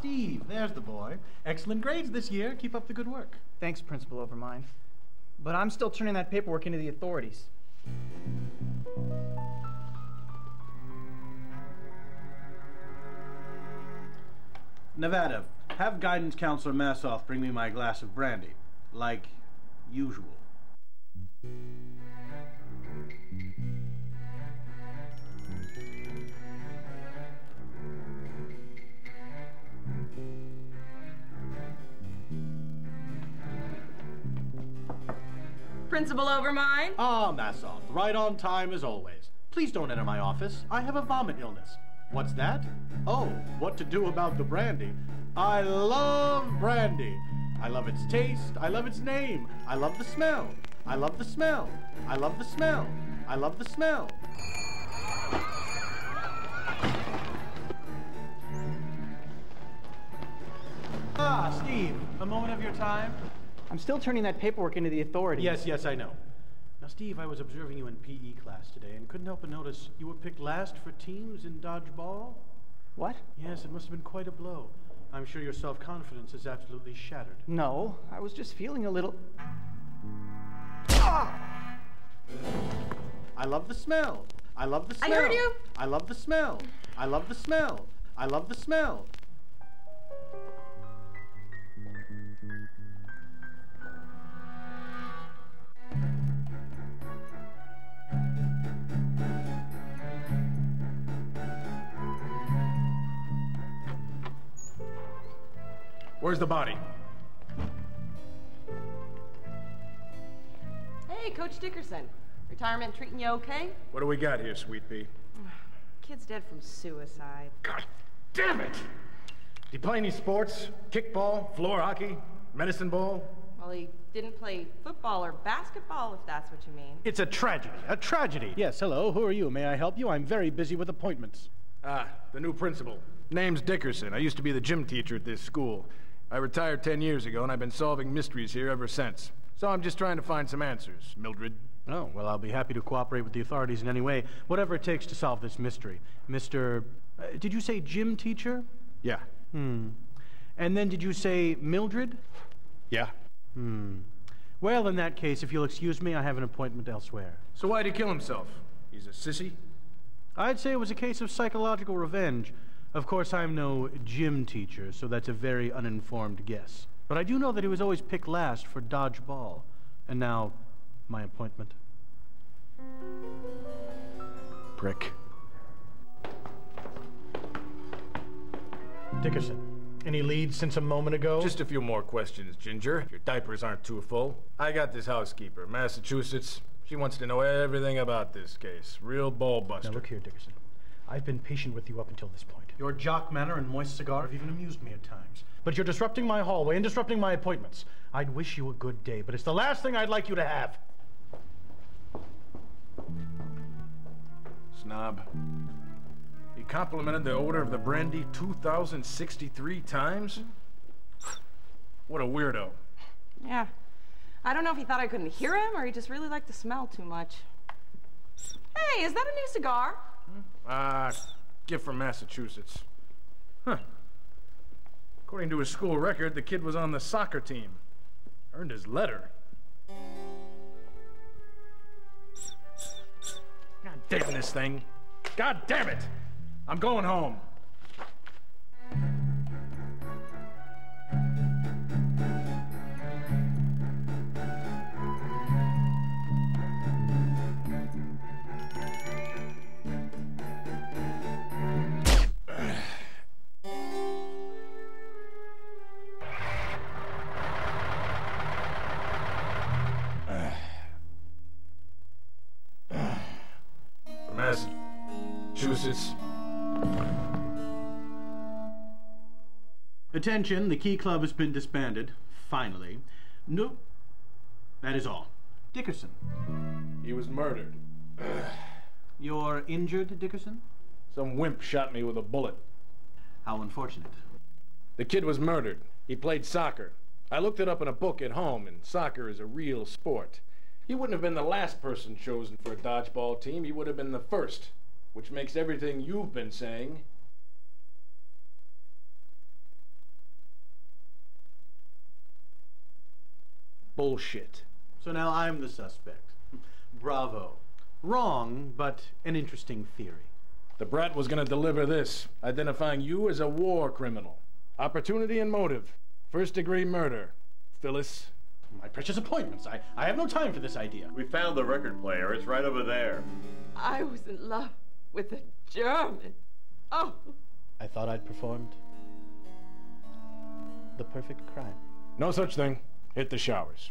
Steve, there's the boy. Excellent grades this year. Keep up the good work. Thanks, Principal Overmind. But I'm still turning that paperwork into the authorities. Nevada, have guidance counselor Massoff bring me my glass of brandy, like usual. Principal Overmind? Ah, Massoff, right on time as always. Please don't enter my office. I have a vomit illness. What's that? Oh, what to do about the brandy? I love brandy. I love its taste. I love its name. I love the smell. I love the smell. I love the smell. I love the smell. Ah, Steve, a moment of your time? I'm still turning that paperwork into the authorities. Yes, yes, I know. Now, Steve, I was observing you in PE class today and couldn't help but notice you were picked last for teams in dodgeball. What? Yes, it must have been quite a blow. I'm sure your self confidence is absolutely shattered. No, I was just feeling a little. I love the smell. I love the smell. I heard you. I love the smell. I love the smell. I love the smell. Where's the body? Hey, Coach Dickerson. Retirement treating you okay? What do we got here, Sweet Pea? Kid's dead from suicide. God damn it! Do you play any sports? Kickball, floor hockey, medicine ball? Well, he didn't play football or basketball, if that's what you mean. It's a tragedy. A tragedy. Yes, hello. Who are you? May I help you? I'm very busy with appointments. Ah, the new principal. Name's Dickerson. I used to be the gym teacher at this school. I retired 10 years ago, and I've been solving mysteries here ever since. So I'm just trying to find some answers, Mildred. Oh, well, I'll be happy to cooperate with the authorities in any way, whatever it takes to solve this mystery. Mr. Uh, did you say gym teacher? Yeah. Hmm. And then did you say Mildred? Yeah. Hmm. Well, in that case, if you'll excuse me, I have an appointment elsewhere. So why'd he kill himself? He's a sissy? I'd say it was a case of psychological revenge. Of course, I'm no gym teacher, so that's a very uninformed guess. But I do know that he was always picked last for dodgeball. And now, my appointment. Prick. Dickerson, any leads since a moment ago? Just a few more questions, Ginger. If your diapers aren't too full. I got this housekeeper, Massachusetts. She wants to know everything about this case. Real ball buster. Now look here, Dickerson. I've been patient with you up until this point. Your jock manner and moist cigar have even amused me at times. But you're disrupting my hallway and disrupting my appointments. I'd wish you a good day, but it's the last thing I'd like you to have. Snob. He complimented the odor of the brandy 2,063 times? What a weirdo. Yeah. I don't know if he thought I couldn't hear him or he just really liked the smell too much. Hey, is that a new cigar? Ah, gift from Massachusetts. Huh. According to his school record, the kid was on the soccer team. Earned his letter. God damn this thing. God damn it! I'm going home. Massachusetts. Attention, the Key Club has been disbanded. Finally. No. That is all. Dickerson. He was murdered. You're injured, Dickerson? Some wimp shot me with a bullet. How unfortunate. The kid was murdered. He played soccer. I looked it up in a book at home, and soccer is a real sport. He wouldn't have been the last person chosen for a dodgeball team. He would have been the first, which makes everything you've been saying bullshit. So now I'm the suspect. Bravo. Wrong, but an interesting theory. The brat was going to deliver this, identifying you as a war criminal. Opportunity and motive. First degree murder. Phyllis. My precious appointments. I, I have no time for this idea. We found the record player. It's right over there. I was in love with a German. Oh, I thought I'd performed the perfect crime. No such thing. Hit the showers.